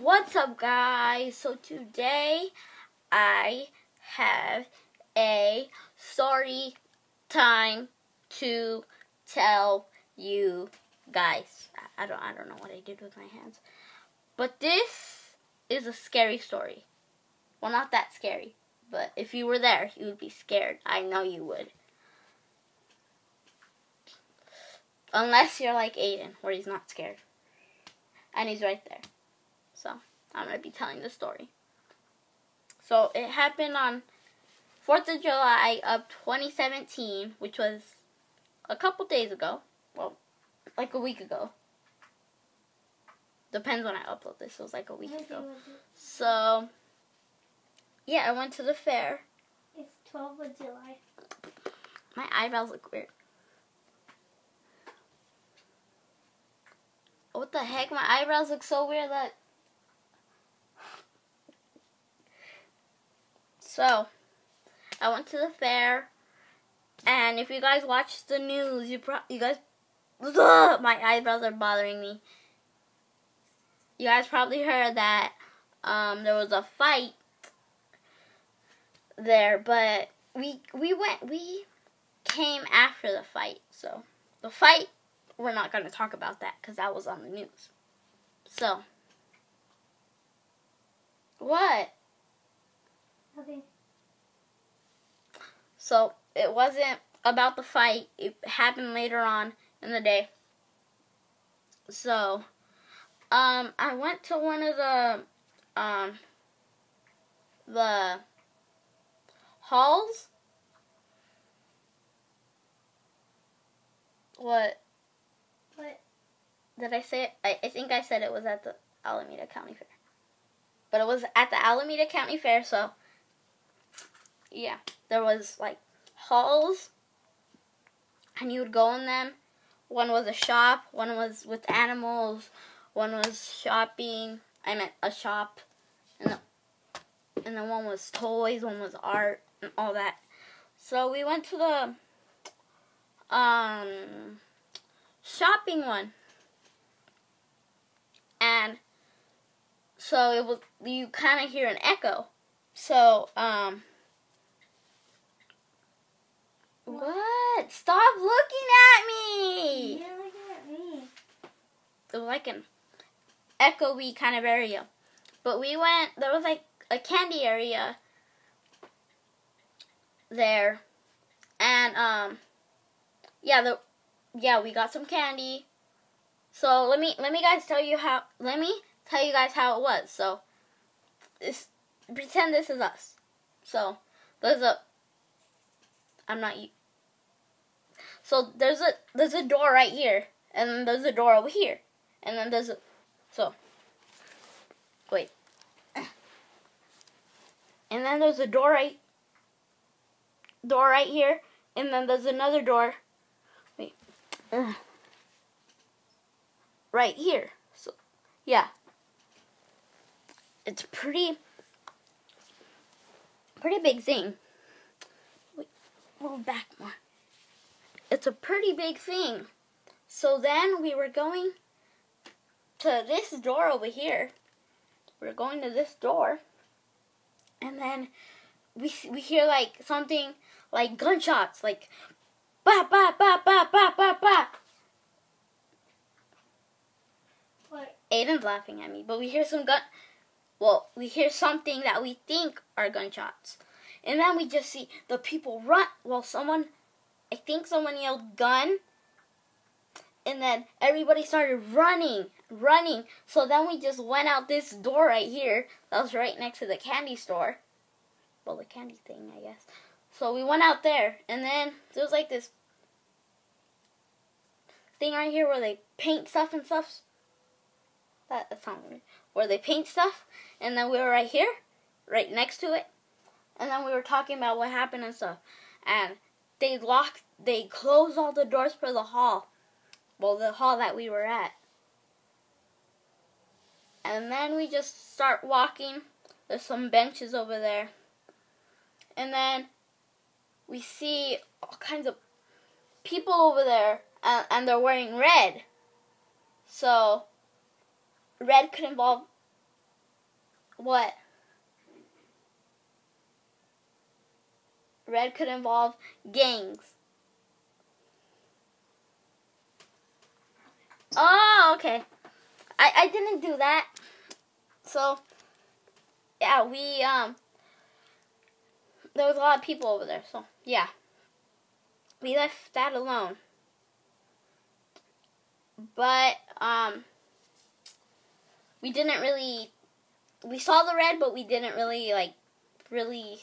What's up, guys? So today I have a story time to tell you guys. I don't I don't know what I did with my hands. But this is a scary story. Well, not that scary, but if you were there, you would be scared. I know you would. Unless you're like Aiden, where he's not scared. And he's right there. I'm going to be telling the story. So, it happened on 4th of July of 2017, which was a couple days ago. Well, like a week ago. Depends when I upload this. It was like a week ago. So, yeah, I went to the fair. It's 12th of July. My eyebrows look weird. What the heck? My eyebrows look so weird that. So, I went to the fair, and if you guys watch the news, you pro- you guys, ugh, my eyebrows are bothering me. You guys probably heard that um, there was a fight there, but we we went we came after the fight, so the fight we're not going to talk about that because that was on the news. So, what? Okay. So, it wasn't about the fight, it happened later on in the day. So, um, I went to one of the, um, the halls. What? What? Did I say it? I, I think I said it was at the Alameda County Fair. But it was at the Alameda County Fair, so yeah. There was like halls and you would go in them. One was a shop, one was with animals, one was shopping. I meant a shop. And the, and then one was toys, one was art and all that. So we went to the um shopping one. And so it was you kind of hear an echo. So um what? Stop looking at me. You're looking at me. It was like an echoey kind of area. But we went there was like a candy area there. And um yeah, the yeah, we got some candy. So let me let me guys tell you how let me tell you guys how it was. So this pretend this is us. So there's a I'm not you. So there's a there's a door right here, and there's a door over here, and then there's a so wait, and then there's a door right door right here, and then there's another door Ugh. right here. So, yeah. It's pretty, pretty big thing. Wait, move back more. It's a pretty big thing. So then we were going to this door over here. We we're going to this door. And then we we hear like something like gunshots, like Ba ba ba ba ba ba ba. What? Aiden's laughing at me, but we hear some gun. Well, we hear something that we think are gunshots, and then we just see the people run. Well, someone, I think someone yelled gun, and then everybody started running, running. So then we just went out this door right here. That was right next to the candy store. Well, the candy thing, I guess. So we went out there, and then there was like this thing right here where they paint stuff and stuff. That, that sounds weird. Where they paint stuff, and then we were right here, right next to it, and then we were talking about what happened and stuff. And they locked, they closed all the doors for the hall. Well, the hall that we were at. And then we just start walking. There's some benches over there. And then we see all kinds of people over there and, and they're wearing red. So red could involve What? Red could involve gangs. Oh, okay. I, I didn't do that. So, yeah, we, um, there was a lot of people over there. So, yeah. We left that alone. But, um, we didn't really, we saw the red, but we didn't really, like, really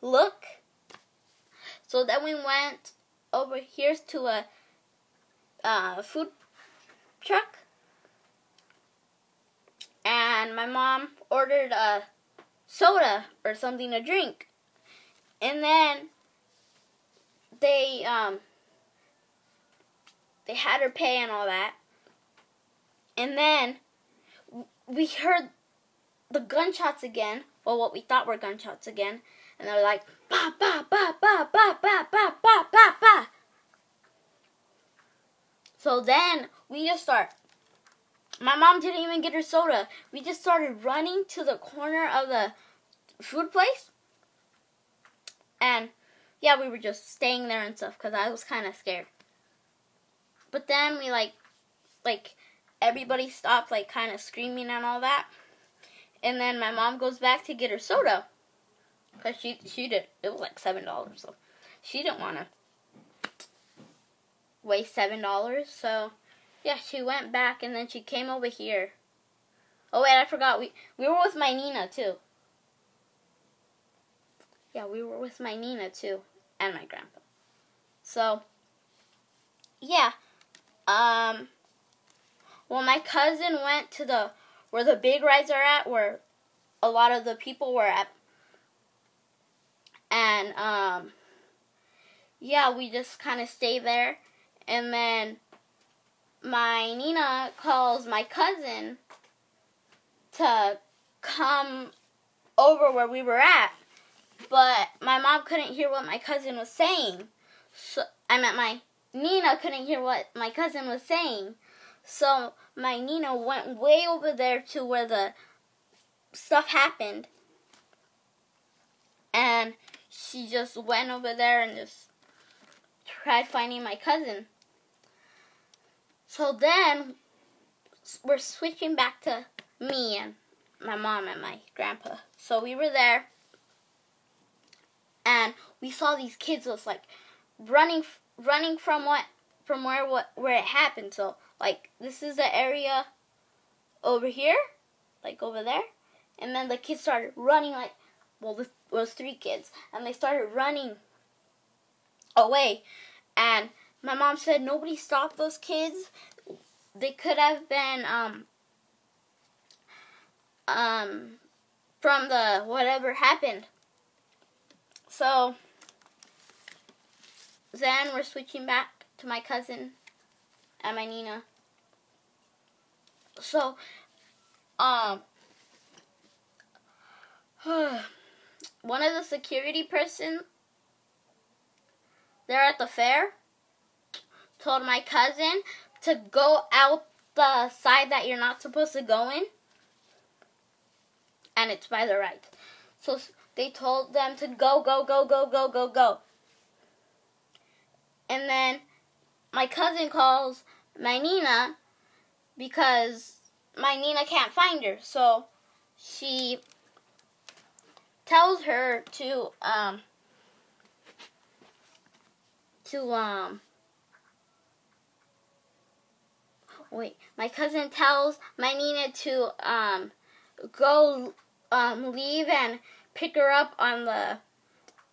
look. So then we went over here to a uh, food truck. And my mom ordered a soda or something to drink. And then they um they had her pay and all that. And then we heard the gunshots again, or what we thought were gunshots again, and they're like ba ba ba ba ba ba ba ba ba ba. So then we just start. My mom didn't even get her soda. We just started running to the corner of the food place. And yeah, we were just staying there and stuff because I was kind of scared. But then we like, like everybody stopped like kind of screaming and all that. And then my mom goes back to get her soda. Cause she she did it was like seven dollars, so she didn't want to waste seven dollars. So yeah, she went back and then she came over here. Oh wait, I forgot we we were with my Nina too. Yeah, we were with my Nina too and my grandpa. So yeah, um, well my cousin went to the where the big rides are at, where a lot of the people were at and um yeah, we just kind of stay there and then my Nina calls my cousin to come over where we were at, but my mom couldn't hear what my cousin was saying. So I meant my Nina couldn't hear what my cousin was saying. So my Nina went way over there to where the stuff happened. And she just went over there and just tried finding my cousin. So then we're switching back to me and my mom and my grandpa. So we were there and we saw these kids was like running running from what from where what where it happened. So like this is the area over here, like over there. And then the kids started running like well, this was three kids, and they started running away. And my mom said nobody stopped those kids. They could have been um um from the whatever happened. So then we're switching back to my cousin and my Nina. So um one of the security person there at the fair told my cousin to go out the side that you're not supposed to go in and it's by the right. So they told them to go go go go go go go. And then my cousin calls my Nina because my Nina can't find her. So she tells her to um to um wait my cousin tells my nina to um go um leave and pick her up on the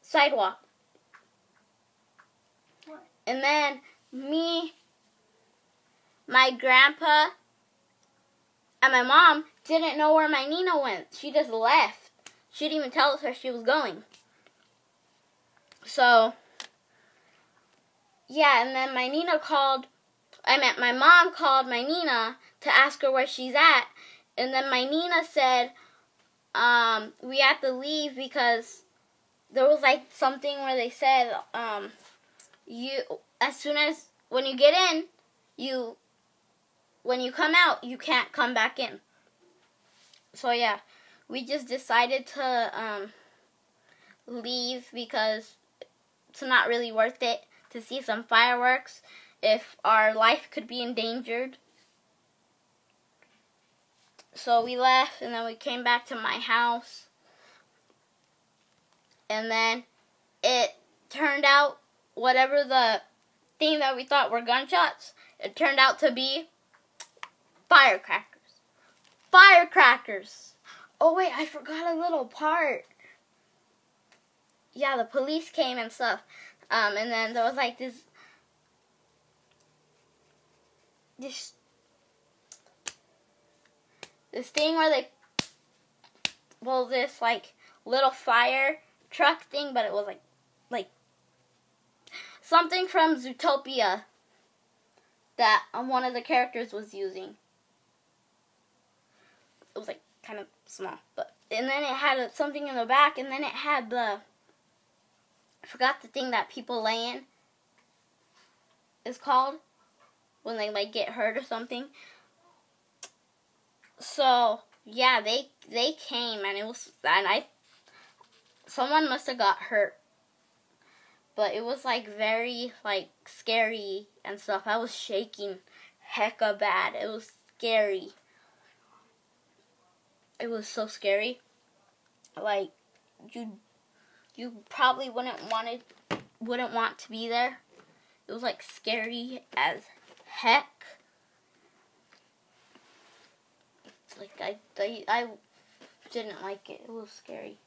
sidewalk. What? and then me my grandpa and my mom didn't know where my nina went. She just left she didn't even tell us where she was going. So, yeah, and then my Nina called, I meant my mom called my Nina to ask her where she's at. And then my Nina said, um, we have to leave because there was like something where they said, um, you, as soon as, when you get in, you, when you come out, you can't come back in. So yeah. We just decided to um, leave because it's not really worth it to see some fireworks if our life could be endangered. So we left and then we came back to my house. And then it turned out whatever the thing that we thought were gunshots, it turned out to be firecrackers. Firecrackers. Oh wait, I forgot a little part. Yeah, the police came and stuff. Um, and then there was like this this this thing where they well this like little fire truck thing, but it was like like something from Zootopia that um, one of the characters was using. It was like kind of small, but and then it had something in the back, and then it had the I forgot the thing that people lay in is called when they like get hurt or something. So yeah, they they came and it was and I someone must have got hurt. But it was like very like scary and stuff. I was shaking hecka bad. It was scary. It was so scary. Like you you probably wouldn't wanted wouldn't want to be there. It was like scary as heck. Like I, I, I didn't like it. It was scary.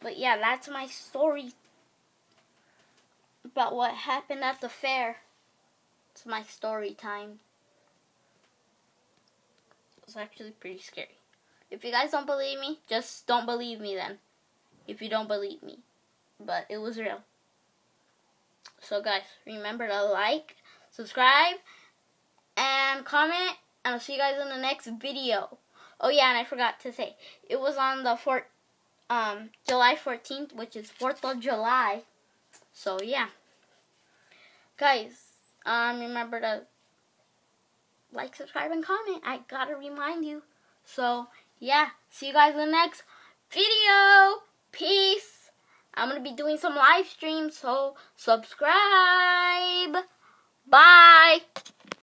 But yeah, that's my story about what happened at the fair. It's my story time. It was actually pretty scary. If you guys don't believe me, just don't believe me then. If you don't believe me. But it was real. So guys, remember to like, subscribe, and comment, and I'll see you guys in the next video. Oh yeah, and I forgot to say, it was on the four, um, July 14th, which is 4th of July. So yeah. Guys, um, remember to like, subscribe, and comment. I gotta remind you. So, yeah, see you guys in the next video. Peace. I'm to be doing some live streams, so subscribe. Bye.